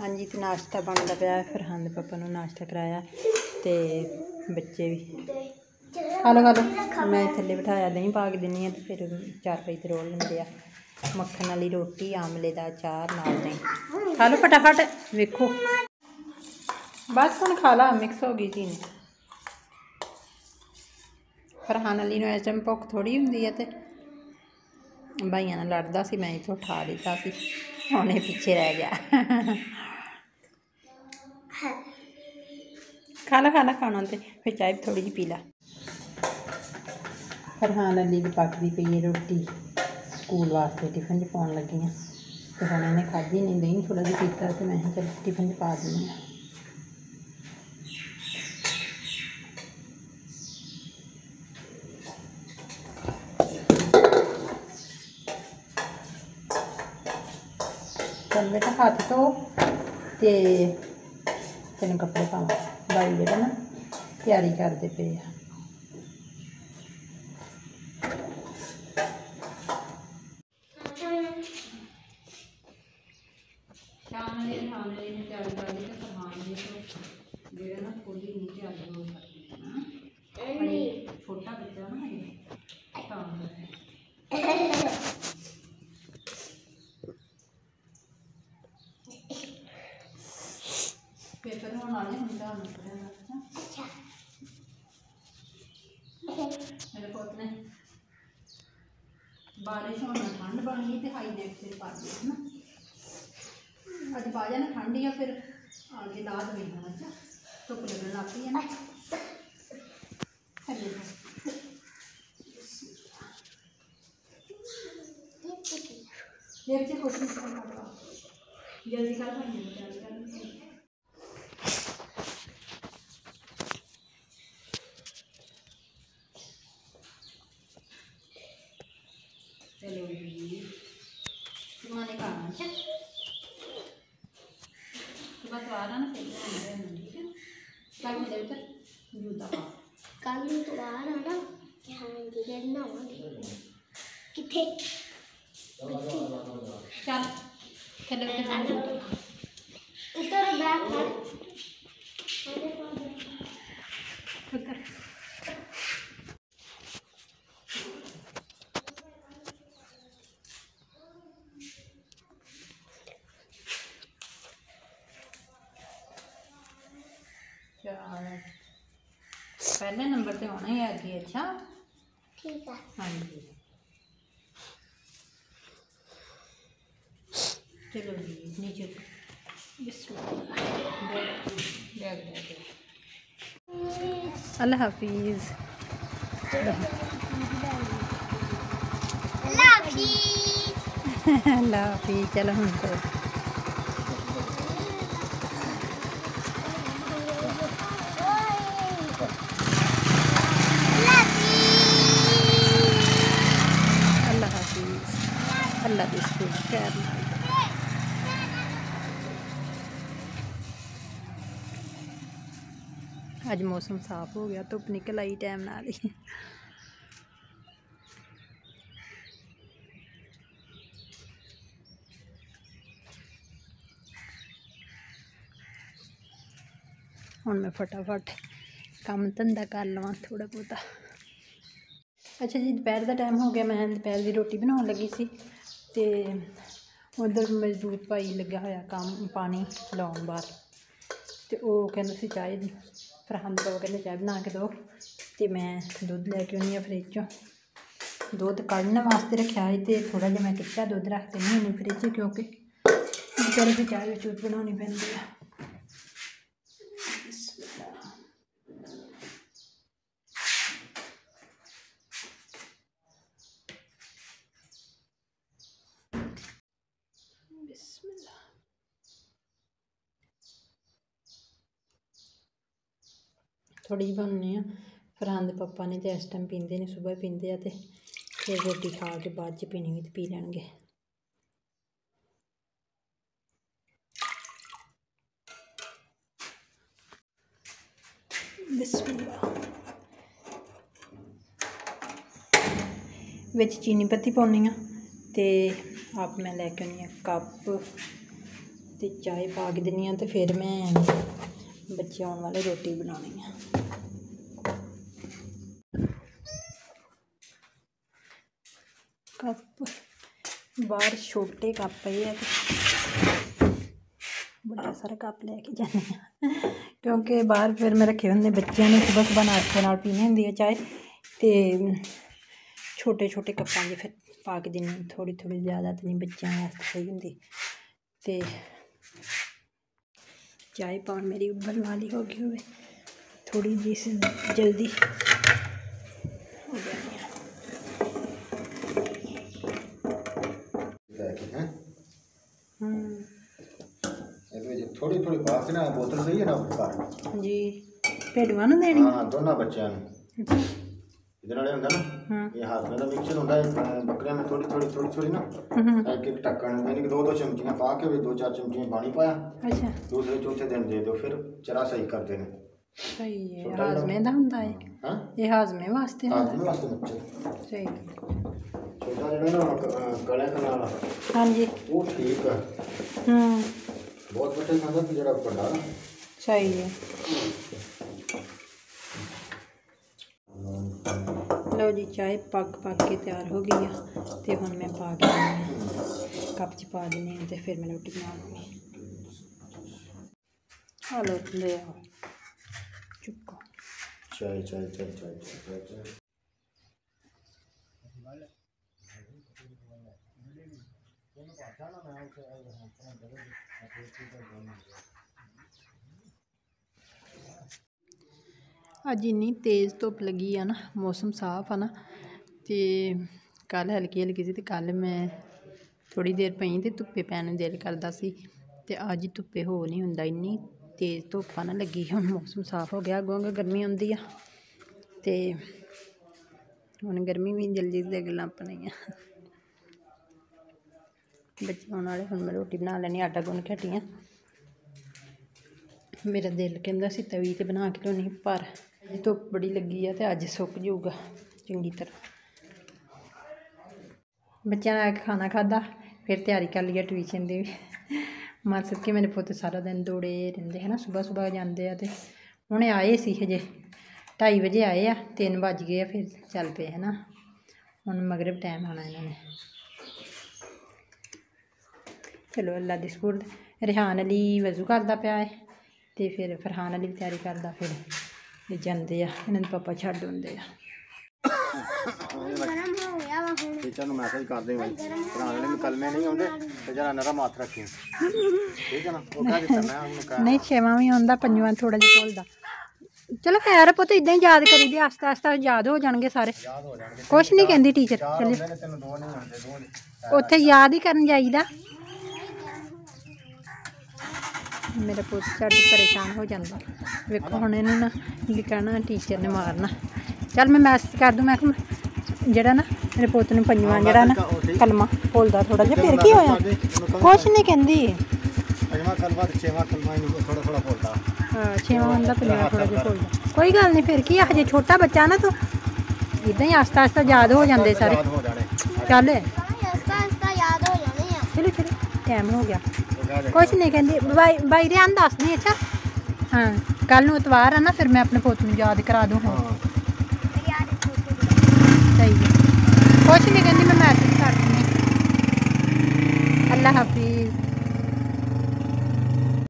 ਹਾਂਜੀ, ਤੇ ਨਾਸ਼ਤਾ ਬਣਦਾ ਪਿਆ ਫਰਹਾਨ ਦੇ ਪਾਪਾ ਨੂੰ ਨਾਸ਼ਤਾ ਕਰਾਇਆ, ਤੇ ਬੱਚੇ ਵੀ। ਖਾ ਲਓ ਮੈਂ ਥੱਲੇ ਬਿਠਾਇਆ ਦਹੀਂ ਪਾ ਕੇ ਦਿੰਨੀ ਆ, ਤੇ ਫਿਰ ਚਾਰ ਪਈ ਤੇ ਰੋਲ ਲੈਂਦੇ ਆ। ਮੱਖਣ ਵਾਲੀ ਰੋਟੀ, ਆਮਲੇ ਦਾ ਅਚਾਰ, ਨਾਲ ਦਹੀਂ। ਖਾ ਲਓ ਫਟਾਫਟ, ਵੇਖੋ। ਬਸ ਹੁਣ ਖਾ ਲਾ ਮਿਕਸ ਹੋ ਗਈ ਚੀਨੀ। ਫਰਹਾਨ ਅਲੀ ਨੂੰ ਇਸ ਟਾਈਮ ਭੁੱਖ ਥੋੜੀ ਹੁੰਦੀ ਹੈ ਤੇ ਭਾਈਆਂ ਨਾਲ ਲੜਦਾ ਸੀ, ਮੈਂ ਇਥੋਂ ਠਾ ਦਿੱਤਾ ਸੀ। ਹੁਣ ਇਹ ਪਿੱਛੇ ਰਹਿ ਗਿਆ। ਖਾ ਲਾ, ਖਾ ਖਾਣਾ ਤੇ, ਫਿਰ ਚਾਹ ਥੋੜੀ ਜਿਹੀ ਪੀ ਲਾ। ਫਰਹਾਨ ਅਲੀ ਦੀ ਪੱਕਦੀ ਪਈ ਹੈ ਰੋਟੀ। ਸਕੂਲ ਵਾਸਤੇ ਟਿਫਨ 'ਚ ਪਾਉਣ ਲੱਗੀ ਹਾਂ। ਤੇ ਹੁਣ ਇਹਨੇ ਖਾਧੀ ਨਹੀਂ, ਦਹੀਂ ਥੋੜਾ ਜਿਹਾ ਪੀਤਾ ਤੇ ਮੈਂ ਕਿਹਾ ਚੱਲ ਟਿਫਨ 'ਚ ਪਾ ਦਿੰਦੀ ਹਾਂ। ਚੱਲ ਬੇਟਾ ਹੱਥ ਧੋ ਤੇ ਤੈਨੂੰ ਕੱਪੜੇ ਪਾਵਾਂ। ਬਾਈ ਜਿਹੜਾ ਨਾ ਤਿਆਰੀ ਕਰਦੇ ਪਏ ਆ। ਸ਼ਾਮ ਦੇ ਸ਼ਾਮ ਦੇ ਨੂੰ ਤਿਆਰੀ ਕਰਦੀ ਤੇ ਸਮਾਨ ਦੇ ਤੋਂ ਜਿਹੜਾ ਨਾ ਖੋਲੀ ਨਹੀਂ ਤਿਆਰੀ ਹੋ ਸਕਦੀ ਨਾ। ਛੋਟਾ ਬੱਚਾ ਨਾ ਹਜੇ ਤਾਂ ਕਰਕੇ। ਪੇਪਰ ਹੋਣ ਵਾਲੇ ਹੁਣ ਤਾਂ ਨਹੀਂ ਪੜਿਆ ਅੱਛਾ ਮੇਰੇ ਪੁੱਤ ਨੇ ਬਾਰਿਸ਼ ਹੋਣ ਨਾਲ ਠੰਡ ਬਣ ਗਈ ਤੇ ਹਾਈ ਨੈਕ ਸਿਰ ਪਾ ਦਿੱਤੀ ਨਾ ਅੱਜ ਪਾ ਜਾਣਾ ਠੰਡ ਹੀ ਆ ਫਿਰ ਆ ਕੇ ਲਾ ਦਵੇਂ ਹੁਣ ਅੱਛਾ ਧੁੱਪ ਲੱਗਣ ਲੱਗ ਪਈ ਹੈ ਨਾ ਥੱਲੇ ਨੂੰ। ਇਹ ਵਿੱਚ ਕੁਛ ਨਹੀਂ ਕਰਨਾ ਜਲਦੀ ਕਰ ਭਾਈ ਜਲਦੀ सुबह तो आ रहा ना फिर ठीक है कल मेरे उधर जूता पा कल मैं तो आ रहा ना ध्यान की करना होगी किथे चल खेलो उतर बैग पहले नंबर ਨੰਬਰ आना ही ਹੀ अच्छा? ठीक है। हाँ जी। चलो जी नीचे अल्लाह हाफिज। अल्लाह हाफिज चलो हमको। ਅੱਜ ਮੌਸਮ ਸਾਫ਼ ਹੋ ਗਿਆ, ਧੁੱਪ ਨਿਕਲ ਆਈ ਟਾਈਮ ਨਾਲ ਹੀ। ਹੁਣ ਮੈਂ ਫਟਾਫਟ ਕੰਮ ਧੰਦਾ ਕਰ ਲਵਾਂ ਥੋੜਾ ਬਹੁਤਾ। ਅੱਛਾ ਜੀ, ਦੁਪਹਿਰ ਦਾ ਟਾਈਮ ਹੋ ਗਿਆ, ਮੈਂ ਦੁਪਹਿਰ ਦੀ ਰੋਟੀ ਬਣਾਉਣ ਲੱਗੀ ਸੀ ਤੇ ਉਧਰ ਮਜ਼ਦੂਰ ਭਾਈ ਲੱਗਾ ਹੋਇਆ ਕੰਮ, ਪਾਣੀ ਲਾਉਣ ਬਾਹਰ ਤੇ ਉਹ ਕਹਿੰਦਾ ਸੀ ਚਾਹ ਦੀ ਫਰਹਾਨ ਤੋਂ ਕਹਿੰਦੇ ਚਾਹ ਬਣਾ ਕੇ ਦਿਓ ਤੇ ਮੈਂ ਦੁੱਧ ਲੈ ਕੇ ਆਉਣੀ ਆ ਫਰਿੱਜ ਚੋਂ। ਦੁੱਧ ਕੱਢਣ ਵਾਸਤੇ ਰੱਖਿਆ ਸੀ ਤੇ ਥੋੜਾ ਜਿਹਾ ਮੈਂ ਕੱਚਾ ਦੁੱਧ ਰੱਖ ਦਿੰਦੀ ਹੁੰਦੀ ਫਰਿੱਜ 'ਚ ਕਿਉਂਕਿ। ਵਿਚਾਰੇ ਦੀ ਚਾਹ ਵਿੱਚ ਬਣਾਉਣੀ ਪੈਂਦੀ ਆ ਬਿਸਮਿਲ੍ਲਾ। ਬਿਸਮਿਲ੍ਲਾ ਥੋੜ੍ਹੀ ਜਿਹੀ ਬਣਾਉਂਦੇ ਹਾਂ। ਫਰਹਾਨ ਦੇ ਪਾਪਾ ਨੇ ਤਾਂ ਇਸ ਟਾਈਮ ਪੀਂਦੇ ਨੇ ਸਵੇਰ ਪੀਂਦੇ ਆ ਅਤੇ ਫਿਰ ਰੋਟੀ ਖਾ ਕੇ ਬਾਅਦ ਚ ਪੀਣੀ ਹੋਈ ਤੇ ਪੀ ਲੈਣਗੇ। ਬਿਸਮਿਲ੍ਲਾ ਵਿੱਚ ਚੀਨੀ ਪੱਤੀ ਪਾਉਣੀ ਆ ਤੇ ਆਪ ਮੈਂ ਲੈ ਕੇ ਆਉਣੀ ਆ ਕੱਪ ਤੇ ਚਾਹ ਪਾ ਕੇ ਦਿੰਨੀ ਆ ਤੇ ਫਿਰ ਮੈਂ ਬੱਚੇ ਆਉਣ ਵਾਲੇ, ਰੋਟੀ ਬਣਾਉਣੀ ਆ। ਕੱਪ, ਬਾਹਰ ਛੋਟੇ ਕੱਪ ਪਏ ਆ ਬੜਾ ਸਾਰਾ ਕੱਪ ਲੈ ਕੇ ਜਾਂਦੇ ਆ। ਕਿਉਂਕਿ ਬਾਹਰ ਫਿਰ ਮੈਂ ਰੱਖੇ ਹੁੰਦੇ ਬੱਚਿਆਂ ਨੇ ਸਵੇਰ ਸਵੇਰ ਨਾਸ਼ਤੇ ਨਾਲ ਪੀਣੀ ਹੁੰਦੀ ਹੈ ਚਾਹ, ਤੇ ਛੋਟੇ ਛੋਟੇ ਕੱਪਾਂ 'ਚ ਫਿਰ ਪਾ ਕੇ ਦਿੰਦੀ ਥੋੜੀ ਥੋੜੀ ਜ਼ਿਆਦਾ ਤਾਂ ਨਹੀਂ, ਬੱਚਿਆਂ ਵਾਸਤੇ ਸਹੀ ਹੁੰਦੀ। ਤੇ ਚਾਹ ਪਾਉਣ ਮੇਰੀ ਉਬਲ ਵਾਲੀ ਹੋ ਗਈ ਹੋਵੇ ਥੋੜੀ ਜਿਹੀ ਸੀ ਜਲਦੀ ਹੋ ਜਾਣੀ ਆ ਲੈ ਕੇ ਹੈ ਹੂੰ ਇਹਦੇ ਵਿੱਚ ਥੋੜੀ ਥੋੜੀ ਪਾ ਕੇ ਨਾ ਬੋਤਲ ਸਹੀ ਹੈ ਨਾ ਘਰ ਜੀ ਭੇਡੂਆਂ ਨੂੰ ਦੇਣੀ ਹਾਂ ਦੋਨਾਂ ਬੱਚਿਆਂ ਨੂੰ ਇਹਦੇ ਨਾਲ ਇਹ ਹੁੰਦਾ ਨਾ ਹਾਂ। ਇਹ ਹੱਥ ਦਾ ਮਿਕਸਚਰ ਹੁੰਦਾ ਹੈ ਅਹ ਬੱਕਰੀਆਂ ਨੂੰ ਥੋੜੀ ਥੋੜੀ ਥੋੜੀ ਥੋੜੀ ਨਾ। ਹੂੰ। ਇੱਕ ਇੱਕ ਢੱਕਣ ਯਾਨੀ ਕਿ ਦੋ ਦੋ ਚਮਚੀਆਂ ਪਾ ਕੇ ਵੀ ਦੋ ਚਾਰ ਚਮਚੀਆਂ ਪਾਣੀ ਪਾਇਆ। ਅੱਛਾ। ਦੂਸਰੇ ਚੌਥੇ ਦਿਨ ਦੇ ਦਿਓ ਫਿਰ ਚਰਾ ਸਹੀ ਕਰਦੇ ਨੇ। ਸਹੀ ਹੈ ਛੋਟਾ ਜਿਹਾ। ਹਾਜ਼ਮੇ ਦਾ ਹੁੰਦਾ ਹੈ ਹਾਂ? ਇਹ ਹਾਜ਼ਮੇ ਵਾਸਤੇ ਹੁੰਦਾ। ਆਦਮੀ ਵਾਸਤੇ ਬੱਚੇ ਸਹੀ। ਛੋਟਾ ਜਿਹੜਾ ਨਾ ਅਹ ਗਲੇ ਖਲਾ ਵਾਲਾ ਹਾਂਜੀ। ਉਹ ਠੀਕ ਹੈ ਹੂੰ। ਬਹੁਤ ਵੱਡੇ ਖਾਂਦਾ ਤੇ ਜਿਹੜਾ ਵੱਡਾ ਨਾ। ਸਹੀ ਹੈ। ਜੀ ਚਾਹ ਪੱਕ ਪੱਕ ਕੇ ਤਿਆਰ ਹੋ ਗਈ ਆ ਤੇ ਹੁਣ ਮੈਂ ਪਾ ਕੇ ਦਿੰਦੀ ਹਾਂ। ਕੱਪ 'ਚ ਪਾ ਦਿੰਦੀ ਹਾਂ ਤੇ ਫਿਰ ਮੈਂ ਰੋਟੀ ਬਣਾ ਲਵਾਂਗੀ ਆ ਲਓ ਲੈ ਆਓ ਚੁੱਕੋ ਚਾਹ ਚਾਹ ਚਾਹ ਚਾਹ ਚਾਹ ਚਾਹ ਅੱਜ ਇੰਨੀ ਤੇਜ਼ ਧੁੱਪ ਲੱਗੀ ਆ ਨਾ, ਮੌਸਮ ਸਾਫ਼ ਆ ਨਾ, ਤੇ ਕੱਲ ਹਲਕੀ ਹਲਕੀ ਸੀ ਤੇ ਕੱਲ ਮੈਂ ਥੋੜੀ ਦੇਰ ਪਈ ਤੇ ਧੁੱਪੇ ਪੈਣ ਨੂੰ ਦਿਲ ਕਰਦਾ ਸੀ ਤੇ ਅੱਜ ਧੁੱਪੇ ਹੋ ਨਹੀਂ ਹੁੰਦਾ, ਇੰਨੀ ਤੇਜ਼ ਧੁੱਪ ਆ ਨਾ ਲੱਗੀ ਹੁਣ ਮੌਸਮ ਸਾਫ਼ ਹੋ ਗਿਆ, ਅੱਗੋਂ ਅੱਗੇ ਗਰਮੀ ਆਉਂਦੀ ਆ ਤੇ ਹੁਣ ਗਰਮੀ ਵੀ ਜਲਦੀ ਦੇ ਗੱਲਾਂ ਪਣੀਆਂ ਬੱਚੇ ਆਉਣ ਵਾਲੇ, ਹੁਣ ਮੈਂ ਰੋਟੀ ਬਣਾ ਲੈਣੀ ਆਟਾ ਗੁੰਨ ਕੇ ਹਟੀ ਆਂ। ਮੇਰਾ ਦਿਲ ਕਹਿੰਦਾ ਸੀ ਤਵੀ ਤੇ ਬਣਾ ਕੇ ਲਿਆਉਣੀ ਪਰ ਅੱਜ ਧੁੱਪ ਬੜੀ ਲੱਗੀ ਆ ਤੇ ਅੱਜ ਸੁੱਕ ਜਾਊਗਾ, ਚੰਗੀ ਤਰ੍ਹਾਂ। ਬੱਚਿਆਂ ਨੇ ਖਾਣਾ ਖਾਦਾ ਫਿਰ ਤਿਆਰੀ ਕਰ ਲਈ ਆ ਟਿਊਸ਼ਨ ਦੀ ਵੀ। ਮਾਰ ਸਕੇ ਮੇਰੇ ਪੁੱਤ ਸਾਰਾ ਦਿਨ ਦੌੜੇ ਰਹਿੰਦੇ ਹੈ ਨਾ ਸਵੇਰ ਸਵੇਰ ਜਾਂਦੇ ਆ ਤੇ ਹੁਣੇ ਆਏ ਸੀ ਹਜੇ 2:30 ਵਜੇ ਆਏ ਆ 3 ਵੱਜ ਗਏ ਆ, ਫਿਰ ਚੱਲ ਪਏ ਹੈ ਨਾ ਹੁਣ ਮਗਰਿਬ ਟਾਈਮ ਆਉਣਾ ਇਹਨਾਂ ਨੇ। ਚਲੋ, ਅੱਲਾ ਦੀ ਸਪੁਰਦ। ਰਿਹਾਨ ਅਲੀ ਵਜ਼ੂ ਕਰਦਾ ਪਿਆ ਹੈ ਤੇ ਫਿਰ ਫਰਹਾਨ ਅਲੀ ਤਿਆਰੀ ਕਰਦਾ ਫਿਰ। ਇਹ ਜਾਂਦੇ ਆ ਇਹਨਾਂ ਦੇ ਪਾਪਾ ਛੱਡ ਹੁੰਦੇ ਆ। ਗਰਮ ਹੋ ਗਿਆ ਵਾ ਹੁਣ। ਟੀਚਰ ਨੂੰ ਮੈਸੇਜ ਕਰਦੇ ਹੋਏ ਭਰਾ ਵਾਲੇ ਨੂੰ ਕਲਮੇ ਨਹੀਂ ਆਉਂਦੇ ਤੇ ਜਰਾ ਨਰਮ ਹੱਥ ਰੱਖੀ ਠੀਕ ਹੈ ਨਾ? ਉਹ ਕਾ ਦਿੱਤਾ ਮੈਂ ਉਹਨੂੰ ਕਹਾ ਨਹੀਂ ਛੇਵਾਂ ਵੀ ਆਉਂਦਾ ਪੰਜਵਾਂ ਥੋੜਾ ਜਿਹਾ ਭੁੱਲਦਾ ਚਲੋ ਖੈਰ ਪੁੱਤ ਇਦਾਂ ਹੀ ਯਾਦ ਕਰੀ ਦੇ ਆਸਤਾ ਆਸਤਾ ਯਾਦ ਹੋ ਜਾਣਗੇ ਸਾਰੇ। ਯਾਦ ਹੋ ਜਾਣਗੇ। ਕੁਛ ਨਹੀਂ ਕਹਿੰਦੀ ਟੀਚਰ ਚਾਰ ਚੱਲੇ। ਹੁੰਦੇ ਨੇ ਤੈਨੂੰ ਦੋ ਨਹੀਂ ਆਉਂਦੇ ਦੋ ਨਹੀਂ। ਉੱਥੇ ਯਾਦ ਹੀ ਕਰਨ ਜਾਈਦਾ। ਮੇਰਾ ਪੁੱਤ ਝੱਟ ਪਰੇਸ਼ਾਨ ਹੋ ਜਾਂਦਾ। ਵੇਖੋ ਹੁਣ ਇਹਨੂੰ ਨਾ ਲਿਖਣਾ ਟੀਚਰ ਨੇ ਮਾਰਨਾ। ਚੱਲ ਮੈਂ ਮੈਸੇਜ ਕਰ ਦੂੰ ਮੈਂ ਕਿਹਾ ਜਿਹੜਾ ਨਾ ਮੇਰੇ ਪੁੱਤ ਨੂੰ ਪੰਜਵਾਂ ਜਿਹੜਾ ਨਾ ਕਲਮਾ ਭੁੱਲਦਾ ਥੋੜਾ ਜਿਹਾ ਫਿਰ ਕੀ ਹੋਇਆ? ਕੁਛ ਨਹੀਂ ਕਹਿੰਦੀ। ਅਜਮਾ ਕਲਮਾ ਤੇ ਛੇਵਾਂ ਕਲਮਾ ਇਹਨੂੰ ਥੋੜਾ ਥੋੜਾ ਬੋਲਦਾ ਹਾਂ ਛੇਵਾਂ ਹੁੰਦਾ ਪੰਜਵਾਂ ਥੋੜਾ ਜਿਹਾ ਭੁੱਲਦਾ। ਕੋਈ ਗੱਲ ਨਹੀਂ ਫਿਰ ਕੀ ਆ ਹਜੇ ਛੋਟਾ ਬੱਚਾ ਨਾ ਤੂੰ ਇਦਾਂ ਹੀ ਆਸਤਾ ਆਸਤਾ ਯਾਦ ਹੋ ਜਾਂਦੇ ਸਾਰੇ। ਚੱਲ ਹਸਤਾ ਹਸਤਾ ਯਾਦ ਹੋ ਜਾਣੇ ਆ। ਚਲੋ ਚਲੋ ਟਾਈਮ ਹੋ ਗਿਆ। ਕੁਛ ਨਹੀਂ ਕਹਿੰਦੀ ਬਾਈ ਬਾਈ ਰਿਆਨ ਦੱਸਦੀ ਅੱਛਾ ਹਾਂ ਕੱਲ ਨੂੰ ਇਤਵਾਰ ਆ ਨਾ ਫਿਰ ਮੈਂ ਆਪਣੇ ਪੁੱਤ ਨੂੰ ਯਾਦ ਕਰਾ ਦੂੰ ਹੁਣ ਹਾਂ ਯਾਦ ਛੋਟੇ ਸਹੀ ਹੈ ਕੁਛ ਨਹੀਂ ਕਹਿੰਦੀ ਮੈਂ ਮੈਸੇਜ ਕਰ ਦਿੰਦੀ ਅੱਲਾ ਹਾਫਿਜ਼